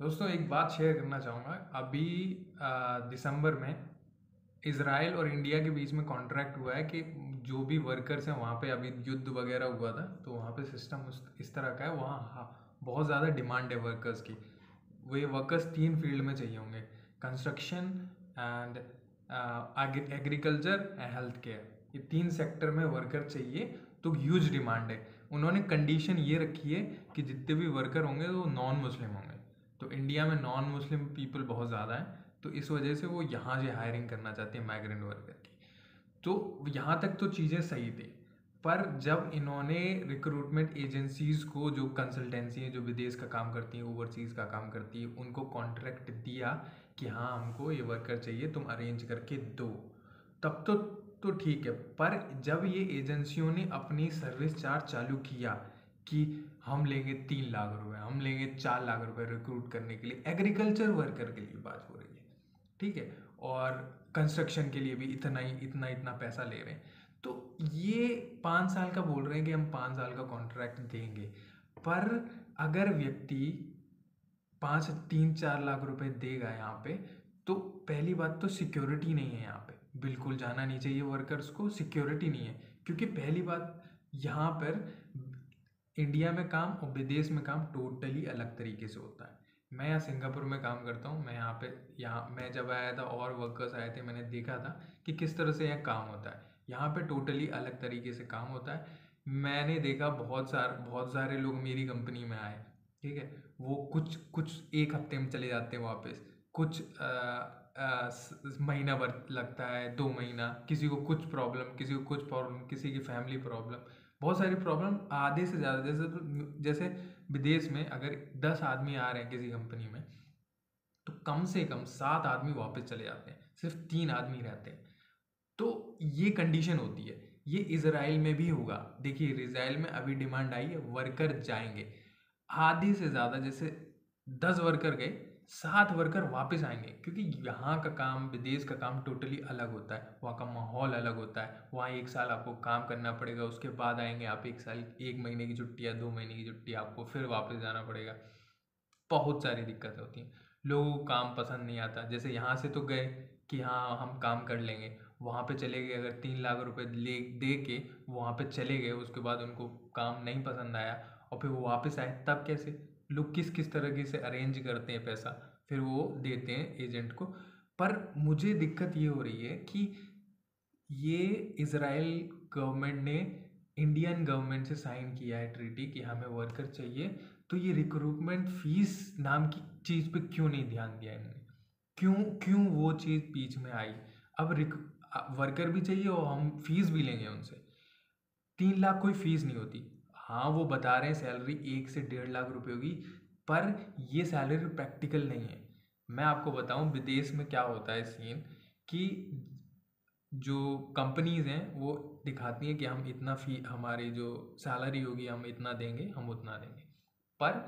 दोस्तों एक बात शेयर करना चाहूँगा। अभी दिसंबर में इसराइल और इंडिया के बीच में कॉन्ट्रैक्ट हुआ है कि जो भी वर्कर्स हैं वहाँ पे अभी युद्ध वगैरह हुआ था तो वहाँ पे सिस्टम उस इस तरह का है। वहाँ हाँ, बहुत ज़्यादा डिमांड है वर्कर्स की। वे वर्कर्स तीन फ़ील्ड में चाहिए होंगे। Construction and agriculture and health care ये तीन सेक्टर में वर्कर चाहिए तो ह्यूज डिमांड है। उन्होंने कंडीशन ये रखी है कि जितने भी वर्कर होंगे वो नॉन मुस्लिम होंगे। तो इंडिया में नॉन मुस्लिम पीपल बहुत ज़्यादा है तो इस वजह से वो यहाँ से हायरिंग करना चाहते हैं माइग्रेंट वर्कर की। तो यहाँ तक तो चीज़ें सही थी, पर जब इन्होंने रिक्रूटमेंट एजेंसीज़ को, जो कंसल्टेंसी है, जो विदेश का काम करती हैं ओवरसीज़ का काम करती है, उनको कॉन्ट्रैक्ट दिया कि हाँ हमको ये वर्कर चाहिए, तुम अरेंज करके दो। तब तो तो ठीक है, पर जब ये एजेंसियों ने अपनी सर्विस चार्ज चालू किया कि हम लेंगे तीन लाख रुपए, हम लेंगे चार लाख रुपए रिक्रूट करने के लिए एग्रीकल्चर वर्कर के लिए बात हो रही है, ठीक है? और कंस्ट्रक्शन के लिए भी इतना ही, इतना इतना पैसा ले रहे हैं। तो ये पाँच साल का बोल रहे हैं कि हम पाँच साल का कॉन्ट्रैक्ट देंगे, पर अगर व्यक्ति पाँच, तीन, चार लाख रुपए देगा यहाँ पे तो पहली बात तो सिक्योरिटी नहीं है यहाँ पे। बिल्कुल जाना नहीं चाहिए वर्कर्स को सिक्योरिटी नहीं है, क्योंकि पहली बात यहाँ पर इंडिया में काम और विदेश में काम टोटली अलग तरीके से होता है। मैं यहाँ सिंगापुर में काम करता हूँ, मैं यहाँ पे यहाँ, मैं जब आया था और वर्कर्स आए थे, मैंने देखा था कि किस तरह से यहाँ काम होता है। यहाँ पे टोटली अलग तरीके से काम होता है। मैंने देखा बहुत सारे बहुत सारे लोग मेरी कंपनी में आए, ठीक है? वो कुछ कुछ एक हफ़्ते में चले जाते हैं वापस। कुछ महीना भर लगता है, दो महीना, किसी को कुछ प्रॉब्लम किसी को कुछ प्रॉब्लम किसी की फैमिली प्रॉब्लम बहुत सारी प्रॉब्लम आधे से ज़्यादा, जैसे तो जैसे विदेश में अगर दस आदमी आ रहे हैं किसी कंपनी में तो कम से कम सात आदमी वापस चले जाते हैं, सिर्फ़ तीन आदमी रहते हैं। तो ये कंडीशन होती है। ये इसराइल में भी होगा। देखिए इसराइल में अभी डिमांड आई है वर्कर जाएँगे। आधे से ज़्यादा, जैसे दस वर्कर गए सात वर्कर वापस आएँगे, क्योंकि यहाँ का काम, विदेश का काम टोटली अलग होता है। वहाँ का माहौल अलग होता है। वहाँ एक साल आपको काम करना पड़ेगा, उसके बाद आएँगे आप एक साल, एक महीने की छुट्टी या दो महीने की छुट्टी आपको फिर वापस जाना पड़ेगा। बहुत सारी दिक्कतें होती हैं। लोगों को काम पसंद नहीं आता। जैसे यहाँ से तो गए कि हाँ हम काम कर लेंगे। वहाँ पे चले गए, अगर तीन लाख रुपए ले, दे के वहाँ पे चले गए, उसके बाद उनको काम नहीं पसंद आया और फिर वो वापस आए, तब कैसे? लोग किस किस तरीके से अरेंज करते हैं पैसा, फिर वो देते हैं एजेंट को। पर मुझे दिक्कत ये हो रही है कि ये इसराइल गवर्नमेंट ने इंडियन गवर्नमेंट से साइन किया है ट्रीटी कि हमें वर्कर चाहिए। तो ये रिक्रूटमेंट फ़ीस नाम की चीज़ पे क्यों नहीं ध्यान दिया इन्होंने? क्यों क्यों वो चीज़ बीच में आई? अब वर्कर भी चाहिए और हम फ़ीस भी लेंगे उनसे। तीन लाख कोई फ़ीस नहीं होती। हाँ वो बता रहे हैं सैलरी एक से डेढ़ लाख रुपए होगी पर ये सैलरी प्रैक्टिकल नहीं है। मैं आपको बताऊँ, विदेश में क्या होता है सीन कि जो कंपनीज़ हैं, वो दिखाती हैं कि हम इतना फ़ी हमारी जो सैलरी होगी, हम इतना देंगे, हम उतना देंगे। पर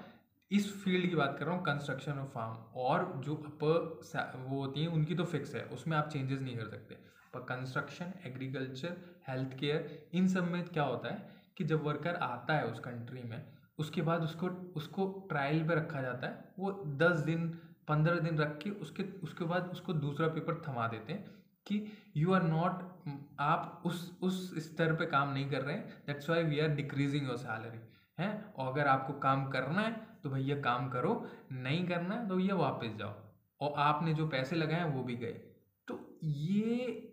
इस फ़ील्ड की बात कर रहा हूँ कंस्ट्रक्शन और फार्म और जो अपर वो होती हैं, उनकी तो फिक्स है, उसमें आप चेंजेस नहीं कर सकते। पर कंस्ट्रक्शन एग्रीकल्चर हेल्थ केयर इन सब में क्या होता है कि जब वर्कर आता है उस कंट्री में, उसके बाद उसको उसको ट्रायल पे रखा जाता है, वो दस दिन, पंद्रह दिन रख के उसके उसके बाद उसको दूसरा पेपर थमा देते हैं कि यू आर नॉट आप उस उस स्तर पे काम नहीं कर रहे हैं that's why we are decreasing your salary हैं? और अगर आपको काम करना है तो भैया काम करो, नहीं करना है तो भैया वापस जाओ। और आपने जो पैसे लगाए हैं, वो भी गए। तो ये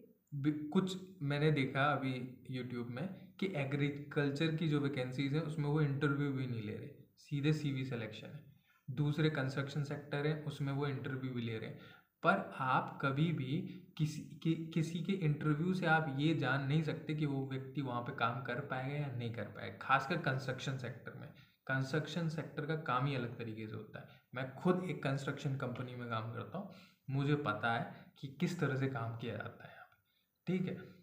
कुछ मैंने देखा अभी यूट्यूब में कि एग्रीकल्चर की जो वैकेंसीज हैं उसमें वो इंटरव्यू भी नहीं ले रहे। सीधे सीवी सिलेक्शन है। दूसरे कंस्ट्रक्शन सेक्टर है उसमें वो इंटरव्यू भी ले रहे हैं। पर आप कभी भी किसी कि, किसी के इंटरव्यू से आप ये जान नहीं सकते कि वो व्यक्ति वहाँ पे काम कर पाएगा या नहीं कर पाएगा। खासकर कंस्ट्रक्शन सेक्टर में। कंस्ट्रक्शन सेक्टर का काम ही अलग तरीके से होता है। मैं खुद एक कंस्ट्रक्शन कंपनी में काम करता हूँ। मुझे पता है कि किस तरह से काम किया जाता है यहाँ पे। ठीक है?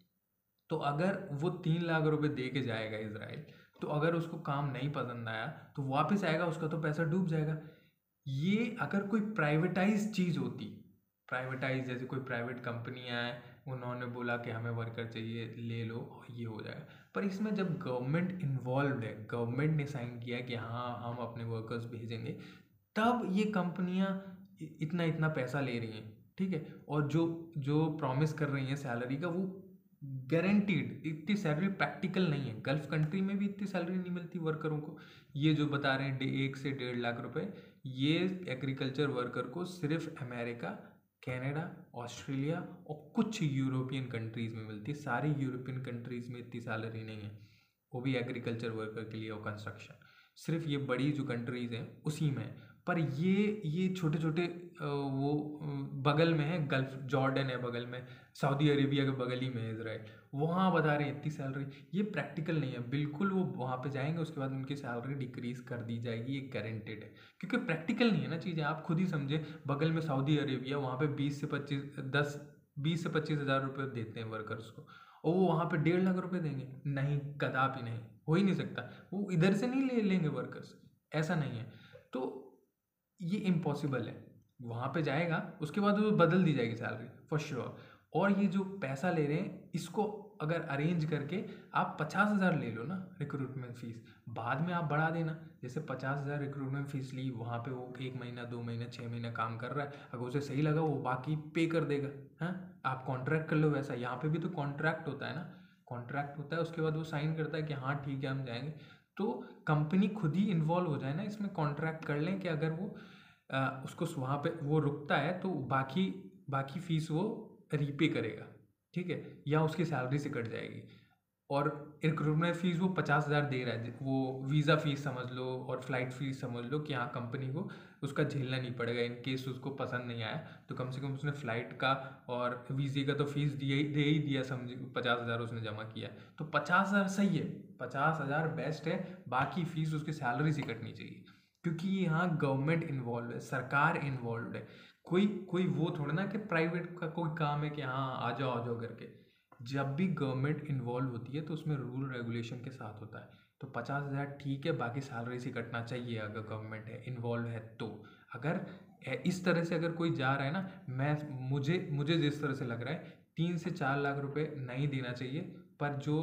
तो अगर वो तीन लाख रुपए दे के जाएगा इसराइल तो अगर उसको काम नहीं पसंद आया तो वापस आएगा, उसका तो पैसा डूब जाएगा। ये अगर कोई प्राइवेटाइज चीज़ होती प्राइवेटाइज जैसे कोई प्राइवेट कंपनियाँ हैं उन्होंने बोला कि हमें वर्कर चाहिए, ले लो और ये हो जाएगा। पर इसमें जब गवर्नमेंट इन्वॉल्व है गवर्नमेंट ने साइन किया कि हाँ हम अपने वर्कर्स भेजेंगे, तब ये कंपनियाँ इतना इतना पैसा ले रही हैं, ठीक है? और जो जो प्रॉमिस कर रही हैं सैलरी का, वो गारंटीड इतनी सैलरी प्रैक्टिकल नहीं है। गल्फ कंट्री में भी इतनी सैलरी नहीं मिलती वर्करों को। ये जो बता रहे हैं एक से डेढ़ लाख रुपए, ये एग्रीकल्चर वर्कर को सिर्फ़ अमेरिका कनाडा ऑस्ट्रेलिया और कुछ यूरोपियन कंट्रीज़ में मिलती। है सारी यूरोपियन कंट्रीज़ में इतनी सैलरी नहीं है। वो भी एग्रीकल्चर वर्कर के लिए और कंस्ट्रक्शन सिर्फ़ ये बड़ी जो कंट्रीज़ हैं, उसी में। पर ये ये छोटे छोटे वो बगल में है, गल्फ, जॉर्डन है बगल में, सऊदी अरेबिया के बगल ही में इसराइल वहाँ बता रहे हैं, इतनी सैलरी, ये प्रैक्टिकल नहीं है, बिल्कुल वो वहाँ पे जाएँगे, उसके बाद उनकी सैलरी डिक्रीज कर दी जाएगी, ये गारंटेड है। क्योंकि प्रैक्टिकल नहीं है ना चीज़ें, आप खुद ही समझे, बगल में सऊदी अरेबिया, वहाँ पे बीस से पच्चीस, दस, बीस से पच्चीस हज़ार रुपये देते हैं वर्कर्स को, और वो वहाँ पे डेढ़ लाख रुपए देंगे। नहीं, कदापि नहीं, हो ही नहीं सकता। वो इधर से नहीं ले, लेंगे वर्कर्स ऐसा नहीं है। तो ये इम्पॉसिबल है। वहाँ पे जाएगा, उसके बाद वो बदल दी जाएगी सैलरी फॉर श्योर और ये जो पैसा ले रहे हैं, इसको अगर अरेंज करके आप पचास हज़ार ले लो ना रिक्रूटमेंट फ़ीस बाद में आप बढ़ा देना। जैसे पचास हज़ार रिक्रूटमेंट फ़ीस ली, वहाँ पे वो एक महीना, दो महीना छः महीना काम कर रहा है। अगर उसे सही लगा, वो बाकी पे कर देगा हाँ? आप कॉन्ट्रैक्ट कर लो वैसा। यहाँ पे भी तो कॉन्ट्रैक्ट होता है ना। कॉन्ट्रैक्ट होता है, उसके बाद वो साइन करता है कि हाँ ठीक है, हम जाएँगे। तो कंपनी खुद ही इन्वॉल्व हो जाए ना इसमें कॉन्ट्रैक्ट कर लें कि अगर वो आ, उसको वहाँ पे वो रुकता है तो बाकी बाकी फ़ीस वो रीपे करेगा ठीक है? या उसकी सैलरी से कट जाएगी। और रिक्रूटमेंट फ़ीस वो पचास हज़ार दे रहा है वो वीज़ा फ़ीस समझ लो और फ़्लाइट फ़ीस समझ लो कि हाँ कंपनी को उसका झेलना नहीं पड़ेगा इन केस उसको पसंद नहीं आया तो कम से कम उसने फ़्लाइट का और वीज़े का तो फ़ीस दिया ही, दे ही दिया समझ पचास हज़ार उसने जमा किया तो पचास हज़ार सही है, पचास हज़ार बेस्ट है, बाकी फ़ीस उसकी सैलरी से कटनी चाहिए। क्योंकि यहाँ गवर्नमेंट इन्वॉल्व है, सरकार इन्वॉल्व है। कोई कोई वो थोड़ा ना कि प्राइवेट का कोई काम है कि हाँ आ जाओ आ जाओ करके। जब भी गवर्नमेंट इन्वॉल्व होती है तो उसमें रूल रेगुलेशन के साथ होता है। तो पचास हज़ार ठीक है बाकी सैलरी से कटना चाहिए अगर गवर्नमेंट है इन्वॉल्व है तो। अगर इस तरह से अगर कोई जा रहा है ना मैं मुझे मुझे जिस तरह से लग रहा है तीन से चार लाख रुपए नहीं देना चाहिए पर जो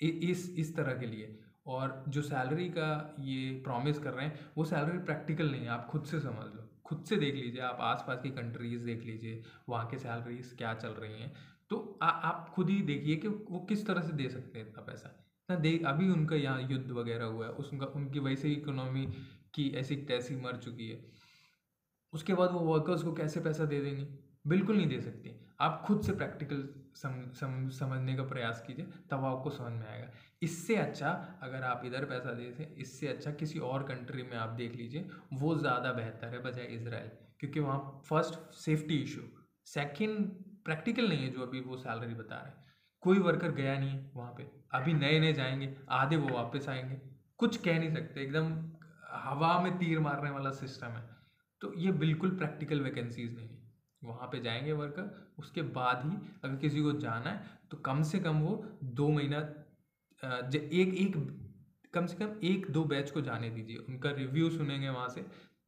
इस इस तरह के लिए। और जो सैलरी का ये प्रॉमिस कर रहे हैं वो सैलरी प्रैक्टिकल नहीं है आप खुद से समझ लो। खुद से देख लीजिए आप आसपास की कंट्रीज़ देख लीजिए वहाँ के सैलरीज क्या चल रही हैं। तो आ, आप खुद ही देखिए कि वो किस तरह से दे सकते हैं इतना पैसा। इतना दे अभी उनका यहाँ युद्ध वगैरह हुआ है उसका उनकी वैसे ही इकोनॉमी की ऐसी तैसी मर चुकी है। उसके बाद वो वर्कर्स को कैसे पैसा दे देंगे? बिल्कुल नहीं दे सकती। आप खुद से प्रैक्टिकल सम, सम, समझने का प्रयास कीजिए तब आपको समझ में आएगा। इससे अच्छा अगर आप इधर पैसा देते इससे अच्छा किसी और कंट्री में आप देख लीजिए वो ज़्यादा बेहतर है बजाय इसराइल क्योंकि वहाँ first safety issue second practical नहीं है जो अभी वो सैलरी बता रहे हैं। कोई वर्कर गया नहीं है वहाँ पे। अभी नए नए जाएँगे, आधे वो वापस आएँगे। कुछ कह नहीं सकते, एकदम हवा में तीर मारने वाला सिस्टम है। तो ये बिल्कुल प्रैक्टिकल वैकेंसीज नहीं है। वहाँ पे जाएँगे वर्कर उसके बाद ही अगर किसी को जाना है तो कम से कम वो दो महीना एक एक, कम से कम एक, दो बैच को जाने दीजिए। उनका रिव्यू सुनेंगे वहाँ से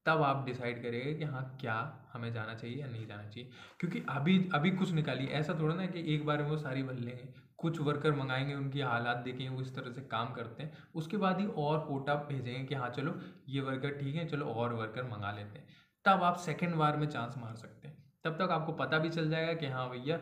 तब आप डिसाइड करेंगे कि हाँ क्या हमें जाना चाहिए या नहीं जाना चाहिए। क्योंकि अभी अभी कुछ निकालिए। ऐसा थोड़ा ना कि एक बार में वो सारी भर लेंगे। कुछ वर्कर मंगाएँगे, उनकी हालात देखेंगे, वो इस तरह से काम करते हैं। उसके बाद ही और कोटा भेजेंगे कि हाँ चलो, ये वर्कर ठीक है, चलो, और वर्कर मंगा लेते हैं। तब आप सेकेंड बार में चांस मार सकते हैं। तब तक आपको पता भी चल जाएगा कि हाँ भैया,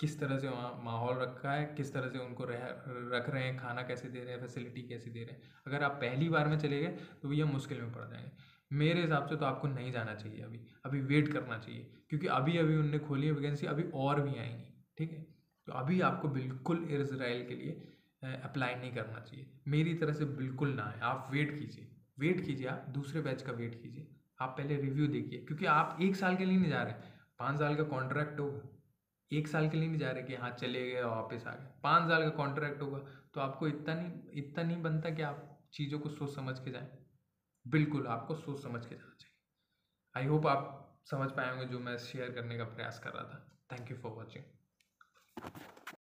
किस तरह से वहाँ माहौल रखा है, किस तरह से उनको रह, रख रहे हैं, खाना कैसे दे रहे हैं फैसिलिटी कैसे दे रहे हैं। अगर आप पहली बार में चले गए तो भैया मुश्किल में पड़ जाएँगे। मेरे हिसाब से तो आपको नहीं जाना चाहिए अभी अभी वेट करना चाहिए, क्योंकि अभी अभी उनने खोली है वैकेंसी अभी और भी आएँगी ठीक है? तो अभी आपको बिल्कुल इसराइल के लिए अप्लाई नहीं करना चाहिए। मेरी तरह से बिल्कुल ना है आप वेट कीजिए। वेट कीजिए आप, दूसरे बैच का वेट कीजिए। आप पहले रिव्यू देखिए, क्योंकि आप एक साल के लिए नहीं जा रहे पाँच साल का कॉन्ट्रैक्ट होगा। एक साल के लिए नहीं जा रहे कि हाँ चले गए, वापस आ गए। पाँच साल का कॉन्ट्रैक्ट होगा तो आपको इतना नहीं इतना नहीं बनता कि आप चीज़ों को सोच समझ के जाएँ। बिल्कुल, आपको सोच समझ के जाना चाहिए। आई होप आप समझ पाए होंगे जो मैं शेयर करने का प्रयास कर रहा था। Thank you for watching